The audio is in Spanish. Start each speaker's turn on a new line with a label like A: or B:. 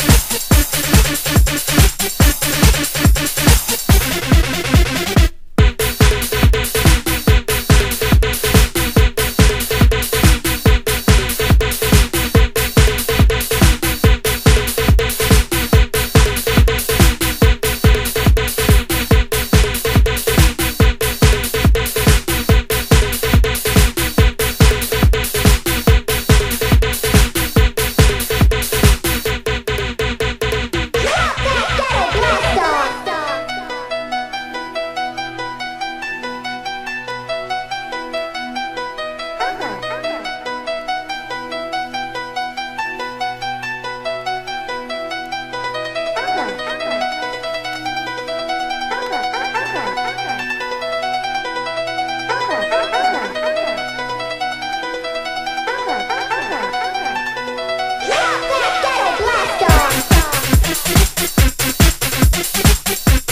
A: Thank you.
B: Thank